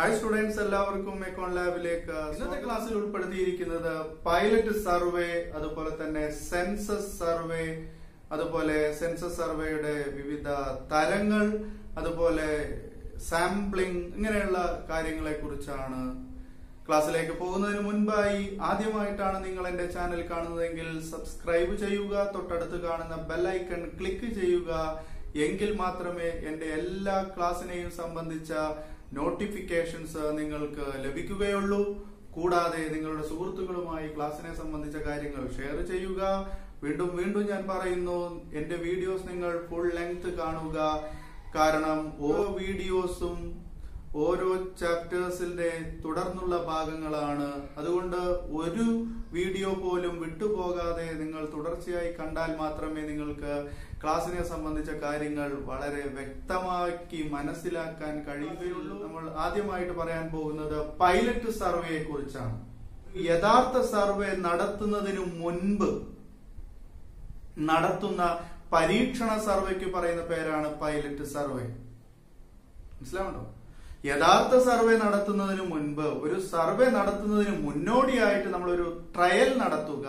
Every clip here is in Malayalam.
ഹായ് സ്റ്റുഡൻസ് എല്ലാവർക്കും എക്കോൺ ലാബിലേക്ക് ഇന്നത്തെ ക്ലാസ്സിൽ ഉൾപ്പെടുത്തിയിരിക്കുന്നത് പൈലറ്റ് സർവേ അതുപോലെ തന്നെ സെൻസസ് സർവേ അതുപോലെ സെൻസസ് സർവേയുടെ വിവിധ തരങ്ങൾ അതുപോലെ സാമ്പിളിംഗ് ഇങ്ങനെയുള്ള കാര്യങ്ങളെ കുറിച്ചാണ് ക്ലാസ്സിലേക്ക് പോകുന്നതിന് മുൻപായി ആദ്യമായിട്ടാണ് നിങ്ങൾ എന്റെ ചാനൽ കാണുന്നതെങ്കിൽ സബ്സ്ക്രൈബ് ചെയ്യുക തൊട്ടടുത്ത് കാണുന്ന ബെല്ലൈക്കൺ ക്ലിക്ക് ചെയ്യുക എങ്കിൽ മാത്രമേ എന്റെ എല്ലാ ക്ലാസ്സിനെയും സംബന്ധിച്ച നോട്ടിഫിക്കേഷൻസ് നിങ്ങൾക്ക് ലഭിക്കുകയുള്ളൂ. കൂടാതെ നിങ്ങളുടെ സുഹൃത്തുക്കളുമായി ക്ലാസ്സിനെ സംബന്ധിച്ച കാര്യങ്ങൾ ഷെയർ ചെയ്യുക. വീണ്ടും വീണ്ടും ഞാൻ പറയുന്നു എന്റെ വീഡിയോസ് നിങ്ങൾ ഫുൾ ലെങ്ത് കാണുക. കാരണം ഓരോ വീഡിയോസും ഓരോ ചാപ്റ്റേഴ്സിന്റെ തുടർന്നുള്ള ഭാഗങ്ങളാണ്. അതുകൊണ്ട് ഒരു വീഡിയോ പോലും വിട്ടുപോകാതെ നിങ്ങൾ തുടർച്ചയായി കണ്ടാൽ മാത്രമേ നിങ്ങൾക്ക് ക്ലാസ്സിനെ സംബന്ധിച്ച കാര്യങ്ങൾ വളരെ വ്യക്തമാക്കി മനസ്സിലാക്കാൻ കഴിയുകയുള്ളൂ. നമ്മൾ ആദ്യമായിട്ട് പറയാൻ പോകുന്നത് പൈലറ്റ് സർവേയെ കുറിച്ചാണ്. യഥാർത്ഥ സർവേ നടത്തുന്നതിനു മുൻപ് നടത്തുന്ന പരീക്ഷണ സർവേക്ക് പറയുന്ന പേരാണ് പൈലറ്റ് സർവേ. മനസ്സിലാവുണ്ടോ യഥാർത്ഥ സർവേ നടത്തുന്നതിന് മുൻപ് ഒരു സർവേ നടത്തുന്നതിന് മുന്നോടിയായിട്ട് നമ്മളൊരു ഒരു ട്രയൽ നടത്തുക.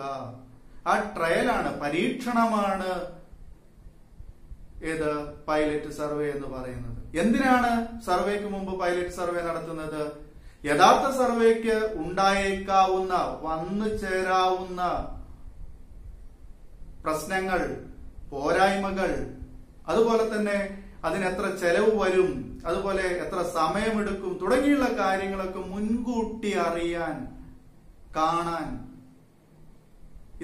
ആ ട്രയലാണ് പരീക്ഷണമാണ് ഏത് പൈലറ്റ് സർവേ എന്ന് പറയുന്നത്. എന്തിനാണ് സർവേക്ക് മുമ്പ് പൈലറ്റ് സർവേ നടത്തുന്നത്? യഥാർത്ഥ സർവേക്ക് ഉണ്ടായേക്കാവുന്ന വന്നു ചേരാവുന്ന പ്രശ്നങ്ങൾ പോരായ്മകൾ അതുപോലെ തന്നെ അതിന് എത്ര ചെലവ് വരും അതുപോലെ എത്ര സമയമെടുക്കും തുടങ്ങിയുള്ള കാര്യങ്ങളൊക്കെ മുൻകൂട്ടി അറിയാൻ കാണാൻ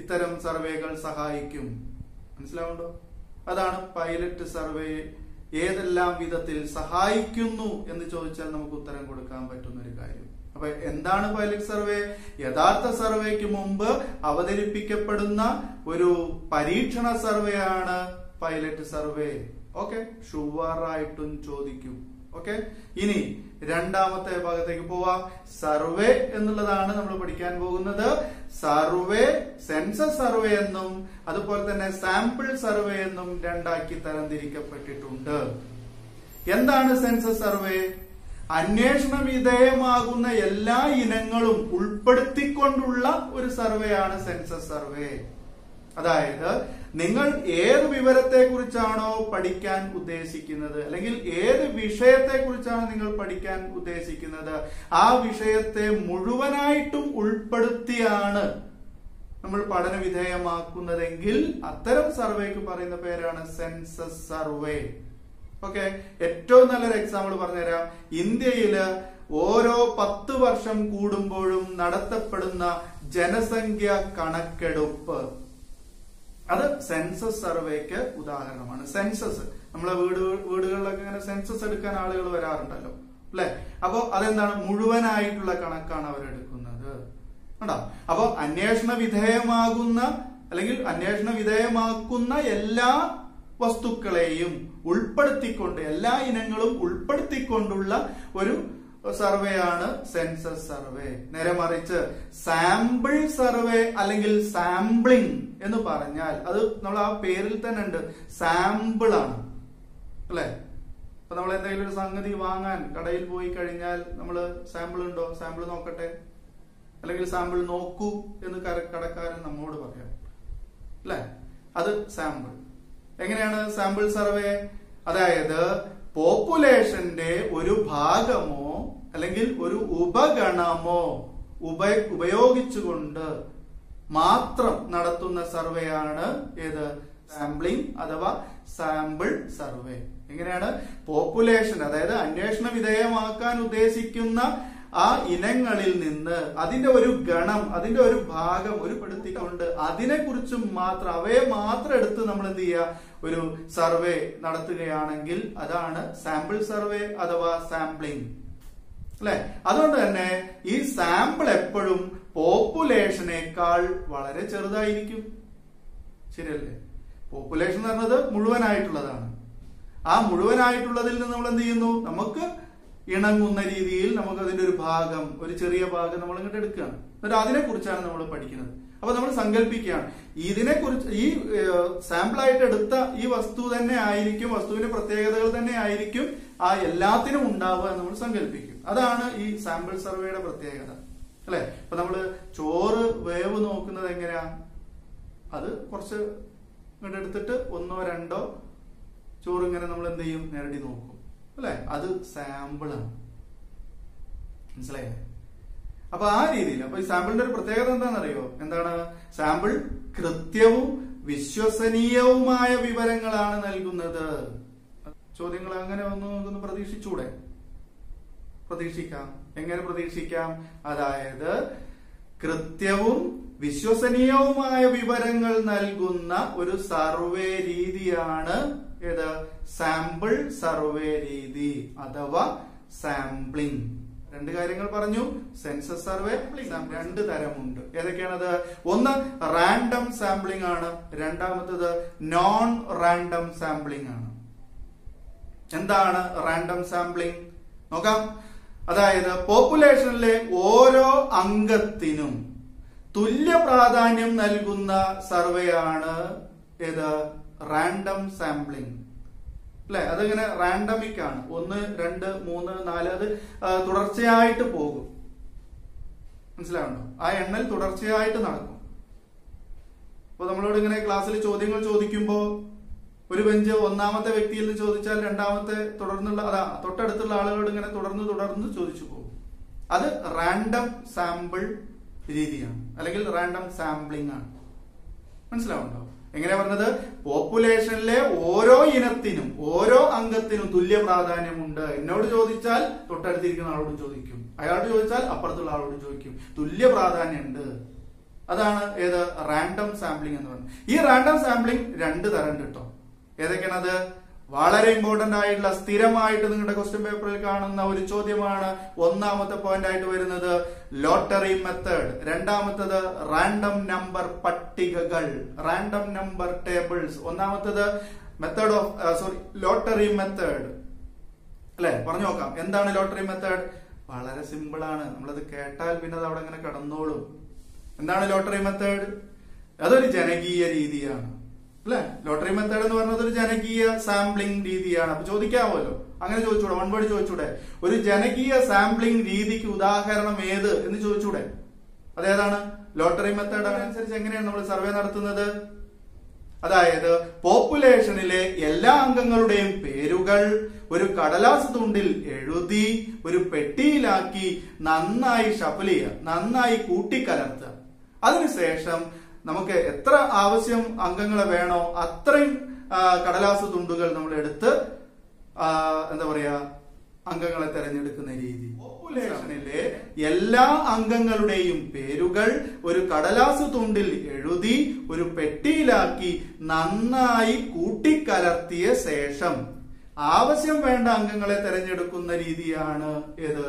ഇത്തരം സർവേകൾ സഹായിക്കും. മനസ്സിലാവുണ്ടോ അതാണ് പൈലറ്റ് സർവേ ഏതെല്ലാം വിധത്തിൽ സഹായിക്കുന്നു എന്ന് ചോദിച്ചാൽ നമുക്ക് ഉത്തരം കൊടുക്കാൻ പറ്റുന്ന ഒരു കാര്യം. അപ്പൊ എന്താണ് പൈലറ്റ് സർവേ? യഥാർത്ഥ സർവേക്ക് മുമ്പ് അവതരിപ്പിക്കപ്പെടുന്ന ഒരു പരീക്ഷണ സർവേ ആണ് പൈലറ്റ് സർവേ. ഓക്കെ? ഷുവറായിട്ടും ചോദിക്കും. ഓക്കെ ഇനി രണ്ടാമത്തെ ഭാഗത്തേക്ക് പോവാം. സർവേ എന്നുള്ളതാണ് നമ്മൾ പഠിക്കാൻ പോകുന്നത്. സർവേ സെൻസസ് സർവേ എന്നും അതുപോലെ തന്നെ സാമ്പിൾ സർവേ എന്നും രണ്ടാക്കി തരംതിരിക്കപ്പെട്ടിട്ടുണ്ട്. എന്താണ് സെൻസസ് സർവേ? അന്വേഷണ വിധേയമാകുന്ന എല്ലാ ഇനങ്ങളും ഉൾപ്പെടുത്തിക്കൊണ്ടുള്ള ഒരു സർവേയാണ് സെൻസസ് സർവേ. അതായത് നിങ്ങൾ ഏത് വിവരത്തെ കുറിച്ചാണോ പഠിക്കാൻ ഉദ്ദേശിക്കുന്നത്? അല്ലെങ്കിൽ ഏത് വിഷയത്തെ കുറിച്ചാണ് നിങ്ങൾ പഠിക്കാൻ ഉദ്ദേശിക്കുന്നത്? ആ വിഷയത്തെ മുഴുവനായിട്ടും ഉൾപ്പെടുത്തിയാണ് നമ്മൾ പഠന വിധേയമാക്കുന്നതെങ്കിൽ അത്തരം സർവേക്ക് പറയുന്ന പേരാണ് സെൻസസ് സർവേ. ഓക്കെ? ഏറ്റവും നല്ലൊരു എക്സാമ്പിൾ പറഞ്ഞുതരാം. ഇന്ത്യയിൽ ഓരോ പത്ത് വർഷം കൂടുമ്പോഴും നടത്തപ്പെടുന്ന ജനസംഖ്യ കണക്കെടുപ്പ്. അത് സെൻസസ് സർവേക്ക് ഉദാഹരണമാണ്. സെൻസസ് നമ്മളെ വീട് വീടുകളിലൊക്കെ ഇങ്ങനെ സെൻസസ് എടുക്കാൻ ആളുകൾ വരാറുണ്ടല്ലോ അല്ലെ? അപ്പോ അതെന്താണ്? മുഴുവനായിട്ടുള്ള കണക്കാണ് അവരെടുക്കുന്നത് കണ്ടോ? അപ്പോ അന്വേഷണ വിധേയമാകുന്ന അല്ലെങ്കിൽ അന്വേഷണ വിധേയമാക്കുന്ന എല്ലാ വസ്തുക്കളെയും ഉൾപ്പെടുത്തിക്കൊണ്ട് എല്ലാ ഇനങ്ങളും ഉൾപ്പെടുത്തിക്കൊണ്ടുള്ള ഒരു സർവേ ആണ് സെൻസസ് സർവേ. നേരെ മറിച്ച് സാമ്പിൾ സർവേ അല്ലെങ്കിൽ സാമ്പിളിംഗ് എന്ന് പറഞ്ഞാൽ അത് നമ്മൾ ആ പേരിൽ തന്നെ ഉണ്ട്. സാമ്പിൾ ആണ്. അല്ലെ? അപ്പൊ നമ്മൾ എന്തെങ്കിലും ഒരു സംഗതി വാങ്ങാൻ കടയിൽ പോയി കഴിഞ്ഞാൽ നമ്മൾ സാമ്പിൾ ഉണ്ടോ? സാമ്പിൾ നോക്കട്ടെ. അല്ലെങ്കിൽ സാമ്പിൾ നോക്കൂ എന്ന് കടക്കാരൻ നമ്മോട് പറയാം. അല്ലെ? അത് സാമ്പിൾ. എങ്ങനെയാണ് സാമ്പിൾ സർവേ? അതായത് പോപ്പുലേഷന്റെ ഒരു ഭാഗമോ അല്ലെങ്കിൽ ഒരു ഉപഗണമോ ഉപ ഉപയോഗിച്ചുകൊണ്ട് മാത്രം നടത്തുന്ന സർവേയാണ് ഏത്? സാമ്പിളിംഗ് അഥവാ സാമ്പിൾ സർവേ. എങ്ങനെയാണ്? പോപ്പുലേഷൻ അതായത് അന്വേഷണ വിധേയമാക്കാൻ ഉദ്ദേശിക്കുന്ന ആ ഇനങ്ങളിൽ നിന്ന് അതിന്റെ ഒരു ഗണം അതിന്റെ ഒരു ഭാഗം ഒരു പെടുത്തിക്കൊണ്ട് അതിനെ കുറിച്ചും മാത്രം അവയെ മാത്രം എടുത്ത് നമ്മൾ എന്ത് ചെയ്യുക? ഒരു സർവേ നടത്തുകയാണെങ്കിൽ അതാണ് സാമ്പിൾ സർവേ അഥവാ സാമ്പിളിംഗ്. അല്ലെ? അതുകൊണ്ട് തന്നെ ഈ സാമ്പിൾ എപ്പോഴും പോപ്പുലേഷനേക്കാൾ വളരെ ചെറുതായിരിക്കും. ശരിയല്ലേ? പോപ്പുലേഷൻ എന്ന് പറഞ്ഞത് മുഴുവനായിട്ടുള്ളതാണ്. ആ മുഴുവനായിട്ടുള്ളതിൽ നിന്ന് നമ്മൾ എന്ത് ചെയ്യുന്നു? നമുക്ക് ഇണങ്ങുന്ന രീതിയിൽ നമുക്ക് അതിന്റെ ഒരു ഭാഗം ഒരു ചെറിയ ഭാഗം നമ്മൾ ഇങ്ങോട്ട് എടുക്കുകയാണ്. എന്നിട്ട് അതിനെ കുറിച്ചാണ് നമ്മൾ പഠിക്കുന്നത്. അപ്പൊ നമ്മൾ സങ്കല്പിക്കുകയാണ് ഇതിനെ കുറിച്ച് ഈ സാമ്പിളായിട്ട് എടുത്ത ഈ വസ്തു തന്നെ ആയിരിക്കും വസ്തുവിന്റെ പ്രത്യേകതകൾ തന്നെ ആയിരിക്കും ആ എല്ലാത്തിനും ഉണ്ടാവുക എന്ന് നമ്മൾ സങ്കല്പിക്കും. അതാണ് ഈ സാമ്പിൾ സർവേയുടെ പ്രത്യേകത. അല്ലെ? ഇപ്പൊ നമ്മൾ ചോറ് വേവ് നോക്കുന്നത് എങ്ങനെയാ? അത് കുറച്ച് എടുത്തിട്ട് ഒന്നോ രണ്ടോ ചോറ് ഇങ്ങനെ നമ്മൾ എന്ത് ചെയ്യും? നേരടി നോക്കും. അല്ലെ? അത് സാമ്പിളാണ് മനസ്സിലായില്ലേ? അപ്പൊ ആ രീതിയിൽ അപ്പൊ ഈ സാമ്പിളിന്റെ ഒരു പ്രത്യേകത എന്താണെന്നറിയോ? എന്താണ്? സാമ്പിൾ കൃത്യവും വിശ്വസനീയവുമായ വിവരങ്ങളാണ് നൽകുന്നത്. ചോദ്യങ്ങൾ അങ്ങനെ ഒന്ന് നമുക്കൊന്ന് പ്രതീക്ഷിച്ചൂടെ? പ്രതീക്ഷിക്കാം. എങ്ങനെ പ്രതീക്ഷിക്കാം? അതായത് കൃത്യവും വിശ്വസനീയവുമായ വിവരങ്ങൾ നൽകുന്ന ഒരു സർവേ രീതിയാണ് ഏത്? സാമ്പിൾ സർവേ രീതി അഥവാ സാമ്പിളിംഗ് രണ്ട് കാര്യങ്ങൾ പറഞ്ഞു. സെൻസസ് സർവേ രണ്ട് തരമുണ്ട്. ഏതൊക്കെയാണത്? ഒന്ന് റാൻഡം സാമ്പിളിംഗ് ആണ്. രണ്ടാമത്തത് നോൺ റാൻഡം സാമ്പിളിംഗ് ആണ്. എന്താണ് റാൻഡം സാമ്പിളിംഗ് നോക്കാം. അതായത് പോപ്പുലേഷനിലെ ഓരോ അംഗത്തിനും തുല്യ പ്രാധാന്യം നൽകുന്ന സർവേയാണ് ഏത്? റാൻഡം സാമ്പിളിംഗ് അല്ലെ? അതിങ്ങനെ റാൻഡമിക് ആണ് ഒന്ന് രണ്ട് മൂന്ന് നാല് അത് തുടർച്ചയായിട്ട് പോകും. മനസ്സിലാവണ്ടോ? ആ എണ്ണൽ തുടർച്ചയായിട്ട് നടക്കും. അപ്പൊ നമ്മളോട് ഇങ്ങനെ ക്ലാസ്സിൽ ചോദ്യങ്ങൾ ചോദിക്കുമ്പോ ഒരു ബെഞ്ച് ഒന്നാമത്തെ വ്യക്തിയിൽ നിന്ന് ചോദിച്ചാൽ രണ്ടാമത്തെ തുടർന്നുള്ള അതാ തൊട്ടടുത്തുള്ള ആളുകളോട് ഇങ്ങനെ തുടർന്ന് തുടർന്ന് ചോദിച്ചു പോകും. അത് റാൻഡം സാമ്പിൾ രീതിയാണ്. അല്ലെങ്കിൽ റാൻഡം സാമ്പിളിംഗ് ആണ്. മനസ്സിലാവുണ്ടോ എങ്ങനെയാ പറഞ്ഞത്? പോപ്പുലേഷനിലെ ഓരോ ഇനത്തിനും ഓരോ അംഗത്തിനും തുല്യ പ്രാധാന്യമുണ്ട്. എന്നോട് ചോദിച്ചാൽ തൊട്ടടുത്തിരിക്കുന്ന ആളോട് ചോദിക്കും. അയാളോട് ചോദിച്ചാൽ അപ്പുറത്തുള്ള ആളോട് ചോദിക്കും. തുല്യ പ്രാധാന്യമുണ്ട്. അതാണ് ഏത്? റാൻഡം സാമ്പിളിംഗ് എന്ന് പറയുന്നത്. ഈ റാൻഡം സാമ്പിളിംഗ് രണ്ട് തരം കിട്ടും. ഏതൊക്കെയാണത്? വളരെ ഇമ്പോർട്ടന്റ് ആയിട്ടുള്ള സ്ഥിരമായിട്ട് നിങ്ങളുടെ ക്വസ്റ്റ്യൻ പേപ്പറിൽ കാണുന്ന ഒരു ചോദ്യമാണ് ഒന്നാമത്തെ പോയിന്റ് ആയിട്ട് വരുന്നത്. ലോട്ടറി മെത്തേഡ് രണ്ടാമത്തത് റാൻഡം നമ്പർ പട്ടികകൾ. റാൻഡം നമ്പർ ടേബിൾസ് ഒന്നാമത്തത് method of sorry lottery method അല്ലെ? പറഞ്ഞു നോക്കാം. എന്താണ് ലോട്ടറി മെത്തേഡ് വളരെ സിമ്പിൾ ആണ്. നമ്മളത് കേട്ടാൽ പിന്നെ അത് അവിടെ അങ്ങനെ കടന്നോളും. എന്താണ് ലോട്ടറി മെത്തേഡ് അതൊരു ജനകീയ രീതിയാണ്. അല്ലെ? ലോട്ടറി മെത്തേഡ് എന്ന് പറയുന്നത് ഒരു ജനകീയ സാമ്പിളിംഗ് രീതിയാണ്. അപ്പൊ ചോദിക്കാമല്ലോ അങ്ങനെ ചോദിച്ചൂടെ? One word ചോദിച്ചൂടെ? ഒരു ജനകീയ സാമ്പിളിംഗ് രീതിക്ക് ഉദാഹരണം ഏത് എന്ന് ചോദിച്ചൂടെ? അതേതാണ്? ലോട്ടറി മെത്തേഡ് അനുസരിച്ച് എങ്ങനെയാണ് നമ്മൾ സർവേ നടത്തുന്നത്? അതായത് പോപ്പുലേഷനിലെ എല്ലാ അംഗങ്ങളുടെയും പേരുകൾ ഒരു കടലാസ് തുണ്ടിൽ എഴുതി ഒരു പെട്ടിയിലാക്കി നന്നായി ഷഫൽ ചെയ്യുക നന്നായി കൂട്ടിക്കലർത്തുക. അതിനുശേഷം നമുക്ക് എത്ര ആവശ്യം അംഗങ്ങളെ വേണോ അത്രയും കടലാസ് തുണ്ടുകൾ നമ്മൾ എടുത്ത് എന്താ പറയാ അംഗങ്ങളെ തെരഞ്ഞെടുക്കുന്ന രീതി. പോപ്പുലേഷനിലെ എല്ലാ അംഗങ്ങളുടെയും പേരുകൾ ഒരു കടലാസ് തുണ്ടിൽ എഴുതി ഒരു പെട്ടിയിലാക്കി നന്നായി കൂട്ടിക്കലർത്തിയ ശേഷം ആവശ്യം വേണ്ട അംഗങ്ങളെ തെരഞ്ഞെടുക്കുന്ന രീതിയാണ് ഏത്?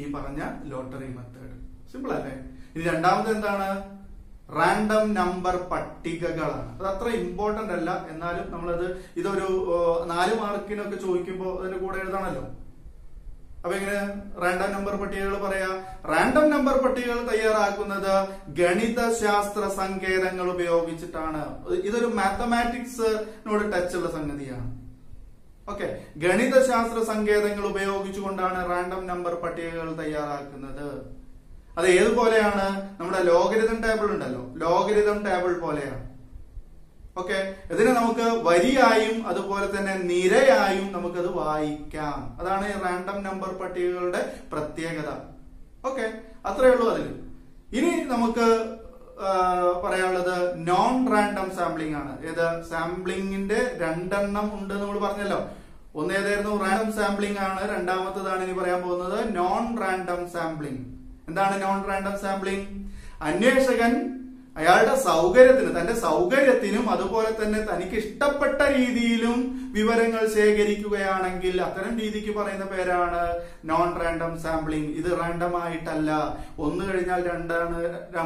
ഈ പറഞ്ഞ ലോട്ടറി മെത്തേഡ്. സിമ്പിൾ അല്ലേ ഇനി രണ്ടാമത് എന്താണ്? റാൻഡം നമ്പർ പട്ടികകളാണ്. അത് അത്ര ഇമ്പോർട്ടന്റ് അല്ല. എന്നാലും നമ്മളത് ഇതൊരു നാല് മാർക്കിനൊക്കെ ചോദിക്കുമ്പോൾ അതിന്റെ കൂടെ എഴുതണല്ലോ. അപ്പൊ എങ്ങനെ? റാൻഡം നമ്പർ പട്ടികകൾ പറയാ റാൻഡം നമ്പർ പട്ടികകൾ തയ്യാറാക്കുന്നത് ഗണിത ശാസ്ത്ര സങ്കേതങ്ങൾ ഉപയോഗിച്ചിട്ടാണ്. ഇതൊരു മാത്തമാറ്റിക്സിനോട് ടച്ച് ഉള്ള സംഗതിയാണ്. ഓക്കെ ഗണിതശാസ്ത്ര സങ്കേതങ്ങൾ ഉപയോഗിച്ചുകൊണ്ടാണ് റാൻഡം നമ്പർ പട്ടികകൾ തയ്യാറാക്കുന്നത്. അത് ഏതുപോലെയാണ്? നമ്മുടെ ലോഗരിതം ടേബിൾ ഉണ്ടല്ലോ. ലോഗരിതം ടേബിൾ പോലെയാണ്. ഓക്കെ ഇതിനെ നമുക്ക് വരിയായും അതുപോലെ തന്നെ നിരയായും നമുക്കത് വായിക്കാം. അതാണ് ഈ റാൻഡം നമ്പർ പട്ടികകളുടെ പ്രത്യേകത. ഓക്കെ അത്രയേ ഉള്ളൂ അതിൽ ഇനി നമുക്ക് പറയാനുള്ളത് നോൺ റാൻഡം സാമ്പിളിംഗ് ആണ്. ഏത്? സാമ്പിളിംഗിന്റെ രണ്ടെണ്ണം ഉണ്ട് നമ്മൾ പറഞ്ഞല്ലോ. ഒന്നേതായിരുന്നു റാൻഡം സാമ്പിളിംഗ് ആണ്. രണ്ടാമത്തതാണ് ഇനി പറയാൻ പോകുന്നത് നോൺ റാൻഡം സാമ്പിളിംഗ് എന്താണ് നോൺ റാൻഡം സാമ്പിളിംഗ് അന്വേഷകൻ അയാളുടെ സൗകര്യത്തിന് തന്റെ സൗകര്യത്തിനും അതുപോലെ തന്നെ തനിക്ക് ഇഷ്ടപ്പെട്ട രീതിയിലും വിവരങ്ങൾ ശേഖരിക്കുകയാണെങ്കിൽ അത്തരം രീതിക്ക് പറയുന്ന പേരാണ് നോൺ റാൻഡം സാമ്പിളിംഗ് ഇത് റാൻഡം ആയിട്ടല്ല. ഒന്ന് കഴിഞ്ഞാൽ രണ്ടാണ്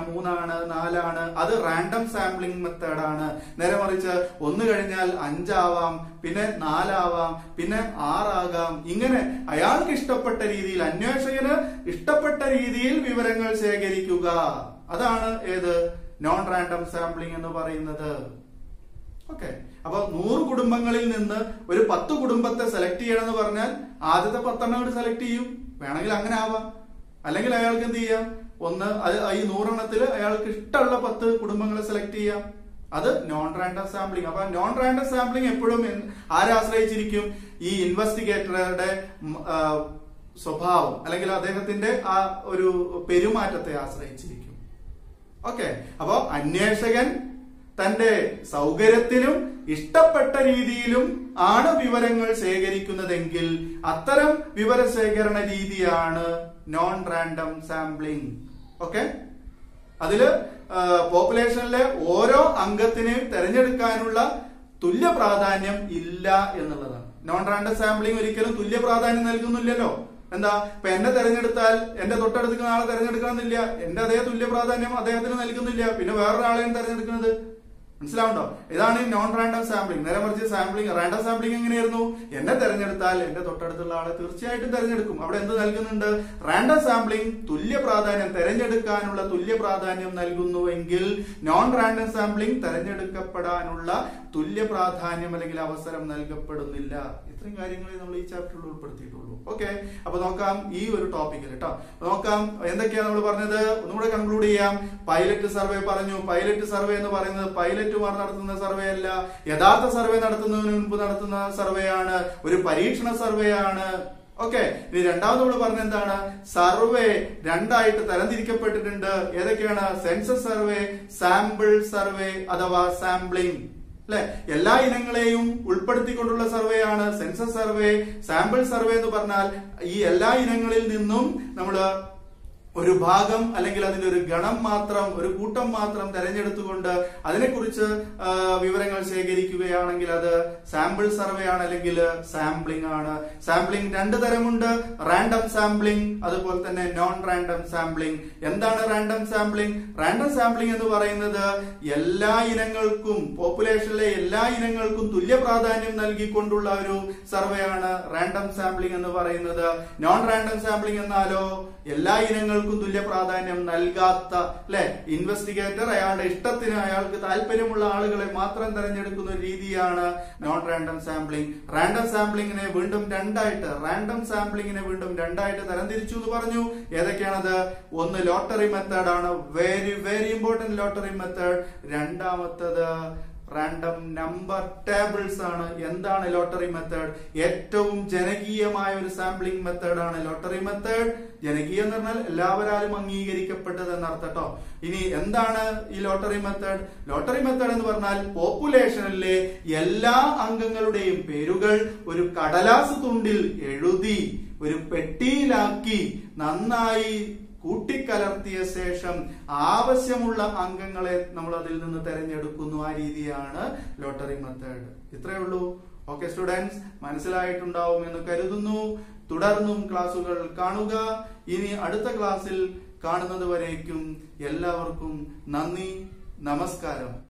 മൂന്നാണ് നാലാണ്. അത് റാൻഡം സാമ്പിളിംഗ് മെത്തേഡാണ് നേരെ മറിച്ച് ഒന്ന് കഴിഞ്ഞാൽ അഞ്ചാവാം പിന്നെ നാലാവാം പിന്നെ ആറാകാം. ഇങ്ങനെ അയാൾക്ക് ഇഷ്ടപ്പെട്ട രീതിയിൽ അന്വേഷകന് ഇഷ്ടപ്പെട്ട രീതിയിൽ വിവരങ്ങൾ ശേഖരിക്കുക. അതാണ് ഏത്? നോൺ റാൻഡം സാമ്പിളിംഗ് എന്ന് പറയുന്നത്. ഓക്കെ അപ്പൊ നൂറ് കുടുംബങ്ങളിൽ നിന്ന് ഒരു പത്ത് കുടുംബത്തെ സെലക്ട് ചെയ്യണം എന്ന് പറഞ്ഞാൽ ആദ്യത്തെ പത്തെണ്ണം കൂടി സെലക്ട് ചെയ്യും. വേണമെങ്കിൽ അങ്ങനെ ആവാം. അല്ലെങ്കിൽ അയാൾക്ക് എന്ത് ചെയ്യാം? ഒന്ന് ഈ നൂറെണ്ണത്തിൽ അയാൾക്ക് ഇഷ്ടമുള്ള പത്ത് കുടുംബങ്ങളെ സെലക്ട് ചെയ്യാം. അത് നോൺ റാൻഡം സാമ്പിളിംഗ് അപ്പൊ നോൺ റാൻഡം സാമ്പിളിംഗ് എപ്പോഴും ആരെ ആശ്രയിച്ചിരിക്കും? ഈ ഇൻവെസ്റ്റിഗേറ്ററുടെ സ്വഭാവം. അല്ലെങ്കിൽ അദ്ദേഹത്തിന്റെ ആ ഒരു പെരുമാറ്റത്തെ ആശ്രയിച്ചിരിക്കും. ഓക്കെ. അപ്പോ അന്വേഷകൻ തന്റെ സൗകര്യത്തിലും ഇഷ്ടപ്പെട്ട രീതിയിലും ആണ് വിവരങ്ങൾ ശേഖരിക്കുന്നതെങ്കിൽ അത്തരം വിവരശേഖരണ രീതിയാണ് നോൺ റാൻഡം സാമ്പിളിംഗ് ഓക്കെ? അതിൽ പോപ്പുലേഷനിലെ ഓരോ അംഗത്തിനെയും തെരഞ്ഞെടുക്കാനുള്ള തുല്യ പ്രാധാന്യം ഇല്ല എന്നുള്ളതാണ്. നോൺ റാൻഡം സാമ്പിളിംഗ് ഒരിക്കലും തുല്യ പ്രാധാന്യം നൽകുന്നില്ലല്ലോ. എന്താ? ഇപ്പൊ എന്നെ തെരഞ്ഞെടുത്താൽ എന്റെ തൊട്ടടുത്ത് ആളെ തെരഞ്ഞെടുക്കണമെന്നില്ല. എന്റെ അതേ തുല്യ പ്രാധാന്യം അദ്ദേഹത്തിന് നൽകുന്നില്ല. പിന്നെ വേറൊരാളെയും തെരഞ്ഞെടുക്കുന്നത്? മനസ്സിലാവുണ്ടോ? ഇതാണ് ഈ നോൺ റാൻഡം സാമ്പിളിംഗ് നേരെ മറിച്ച് സാമ്പിളിംഗ് റാൻഡം സാമ്പിളിംഗ് എങ്ങനെയായിരുന്നു? എന്നെ തെരഞ്ഞെടുത്താൽ എന്റെ തൊട്ടടുത്തുള്ള ആളെ തീർച്ചയായിട്ടും തെരഞ്ഞെടുക്കും. അവിടെ എന്ത് നൽകുന്നുണ്ട്? റാൻഡം സാമ്പിളിംഗ് തുല്യ പ്രാധാന്യം തെരഞ്ഞെടുക്കാനുള്ള തുല്യ പ്രാധാന്യം നൽകുന്നുവെങ്കിൽ നോൺ റാൻഡം സാമ്പിളിംഗ് തെരഞ്ഞെടുക്കപ്പെടാനുള്ള തുല്യ പ്രാധാന്യം അല്ലെങ്കിൽ അവസരം നൽകപ്പെടുന്നില്ല. ഇത്രയും കാര്യങ്ങളെ നമ്മൾ ഈ ചാപ്റ്ററിൽ ഉൾപ്പെടുത്തിയിട്ടുള്ളൂ. ഓക്കെ അപ്പൊ നോക്കാം ഈ ഒരു ടോപ്പിക്കിൽ കേട്ടോ നോക്കാം എന്തൊക്കെയാണ് നമ്മൾ പറഞ്ഞത്? ഒന്നുകൂടെ കൺക്ലൂഡ് ചെയ്യാം. പൈലറ്റ് സർവേ പറഞ്ഞു. പൈലറ്റ് സർവേ എന്ന് പറയുന്നത് പൈലറ്റുമാർ നടത്തുന്ന സർവേ അല്ല. യഥാർത്ഥ സർവേ നടത്തുന്നതിന് മുൻപ് നടത്തുന്ന സർവേ ആണ്. ഒരു പരീക്ഷണ സർവേ ആണ്. ഓക്കെ ഇനി രണ്ടാമത് നമ്മൾ പറഞ്ഞ എന്താണ്? സർവേ രണ്ടായിട്ട് തരംതിരിക്കപ്പെട്ടിട്ടുണ്ട്. ഏതൊക്കെയാണ്? സെൻസസ് സർവേ സാമ്പിൾ സർവേ അഥവാ സാമ്പിളിംഗ് അല്ലെ? എല്ലാ ഇനങ്ങളെയും ഉൾപ്പെടുത്തിക്കൊണ്ടുള്ള സർവേ ആണ്. സെൻസസ് സർവേ സാമ്പിൾ സർവേ എന്ന് പറഞ്ഞാൽ ഈ എല്ലാ ഇനങ്ങളിൽ നിന്നും നമ്മൾ ഒരു ഭാഗം അല്ലെങ്കിൽ അതിന്റെ ഒരു ഗണം മാത്രം ഒരു കൂട്ടം മാത്രം തെരഞ്ഞെടുത്തുകൊണ്ട് അതിനെക്കുറിച്ച് വിവരങ്ങൾ ശേഖരിക്കുകയാണെങ്കിൽ അത് സാമ്പിൾ സർവേ ആണ് അല്ലെങ്കിൽ സാമ്പിളിംഗ് ആണ്. സാമ്പിളിംഗ് രണ്ട് തരമുണ്ട്. റാൻഡം സാമ്പിളിംഗ് അതുപോലെ തന്നെ നോൺ റാൻഡം സാമ്പിളിംഗ് എന്താണ് റാൻഡം സാമ്പിളിംഗ് റാൻഡം സാമ്പിളിംഗ് എന്ന് പറയുന്നത് എല്ലാ ഇനങ്ങൾക്കും പോപ്പുലേഷനിലെ എല്ലാ ഇനങ്ങൾക്കും തുല്യ പ്രാധാന്യം നൽകിക്കൊണ്ടുള്ള ഒരു സർവേ ആണ് റാൻഡം സാമ്പിളിംഗ് എന്ന് പറയുന്നത്. നോൺ റാൻഡം സാമ്പിളിംഗ് എന്നാലോ എല്ലാ ഇനങ്ങൾക്കും തുല്യ പ്രാധാന്യം നൽകാത്ത അല്ലെ? ഇൻവെസ്റ്റിഗേറ്റർ അയാളുടെ ഇഷ്ടത്തിന് അയാൾക്ക് താല്പര്യമുള്ള ആളുകളെ മാത്രം തെരഞ്ഞെടുക്കുന്ന ഒരു രീതിയാണ് നോൺ റാൻഡം സാമ്പിളിംഗ് റാൻഡം സാമ്പിളിങ്ങിനെ വീണ്ടും രണ്ടായിട്ട് റാൻഡം സാമ്പിളിങ്ങിനെ വീണ്ടും രണ്ടായിട്ട് തരംതിരിച്ചു എന്ന് പറഞ്ഞു. ഏതൊക്കെയാണത്? ഒന്ന് ലോട്ടറി മെത്തേഡ് ആണ്. Very very important lottery method രണ്ടാമത്തത് റാൻഡം നമ്പർ ടേബിൾസ് ആണ്. എന്താണ് ലോട്ടറി മെത്തേഡ് ഏറ്റവും ജനകീയമായ ഒരു സാമ്പിളിംഗ് മെത്തേഡ് ആണ് ലോട്ടറി മെത്തേഡ് ജനകീയം എന്ന് പറഞ്ഞാൽ എല്ലാവരും അംഗീകരിക്കപ്പെട്ടത് എന്നർത്ഥട്ടോ ഇനി എന്താണ് ഈ ലോട്ടറി മെത്തേഡ് ലോട്ടറി മെത്തേഡ് എന്ന് പറഞ്ഞാൽ പോപ്പുലേഷനിലെ എല്ലാ അംഗങ്ങളുടെയും പേരുകൾ ഒരു കടലാസ് തുണ്ടിൽ എഴുതി ഒരു പെട്ടിയിലാക്കി നന്നായി കൂട്ടിക്കലർത്തിയ ശേഷം ആവശ്യമുള്ള അംഗങ്ങളെ നമ്മൾ അതിൽ നിന്ന് തെരഞ്ഞെടുക്കുന്നു ആ രീതിയാണ് ലോട്ടറി മെത്തേഡ്. ഇത്രയേ ഉള്ളൂ. ഓക്കെ സ്റ്റുഡൻസ് മനസ്സിലായിട്ടുണ്ടാവും എന്ന് കരുതുന്നു. തുടർന്നും ക്ലാസുകൾ കാണുക. ഇനി അടുത്ത ക്ലാസ്സിൽ കാണുന്നത് വരേക്കും എല്ലാവർക്കും നന്ദി. നമസ്കാരം.